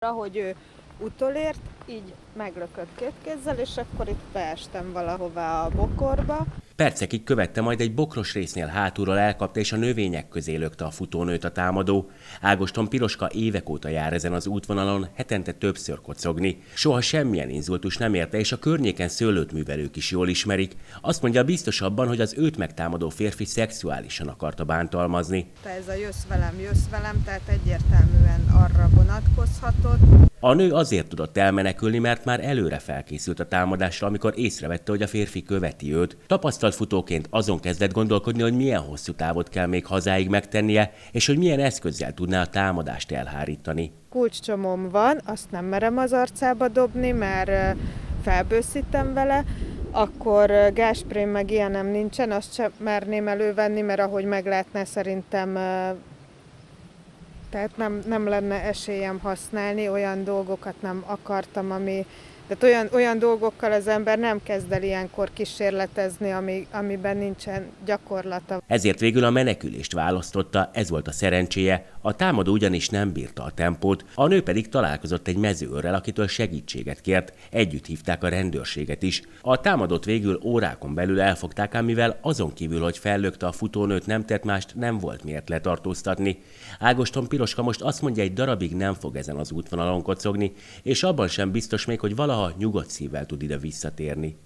Ahogy ő utolért, így meglökött két kézzel, és akkor itt beestem valahová a bokorba. Percekig követte, majd egy bokros résznél hátulról elkapta, és a növények közé lökte a futónőt a támadó. Ágoston Piroska évek óta jár ezen az útvonalon, hetente többször kocogni. Soha semmilyen inzultus nem érte, és a környéken szőlőt művelők is jól ismerik. Azt mondja biztosabban, hogy az őt megtámadó férfi szexuálisan akarta bántalmazni. Ez a jössz velem, jössz velem, tehát egyértelműen arra vonatkozhatott. A nő azért tudott elmenekülni, mert már előre felkészült a támadásra, amikor észrevette, hogy a férfi követi őt. Tapasztalt futóként azon kezdett gondolkodni, hogy milyen hosszú távot kell még hazáig megtennie, és hogy milyen eszközzel tudná a támadást elhárítani. Kulcscsomom van, azt nem merem az arcába dobni, mert felbőszítem vele, akkor gásprém meg ilyenem nincsen, azt sem merném elővenni, mert ahogy meglátná, szerintem tehát nem, nem lenne esélyem használni, olyan dolgokat nem akartam, ami, tehát olyan, olyan dolgokkal az ember nem kezd el ilyenkor kísérletezni, ami, amiben nincsen gyakorlata. Ezért végül a menekülést választotta, ez volt a szerencséje. A támadó ugyanis nem bírta a tempót, a nő pedig találkozott egy mezőrrel, akitől segítséget kért. Együtt hívták a rendőrséget is. A támadót végül órákon belül elfogták, amivel azon kívül, hogy fellökte a futónőt, nem tett mást, nem volt miért letartóztatni. Ágoston Piroska most azt mondja, egy darabig nem fog ezen az útvonalon kocogni, és abban sem biztos még, hogy valaha nyugodt szívvel tud ide visszatérni.